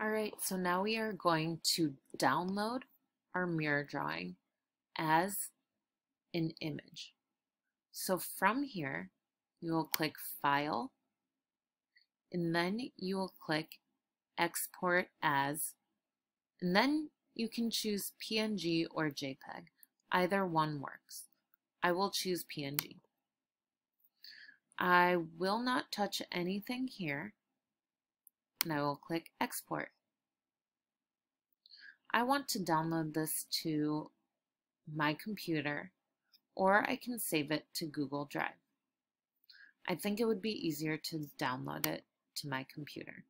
All right, so now we are going to download our mirror drawing as an image. So from here, you will click File, and then you will click Export As, and then you can choose PNG or JPEG. Either one works. I will choose PNG. I will not touch anything here and I will click export. I want to download this to my computer or I can save it to Google Drive. I think it would be easier to download it to my computer.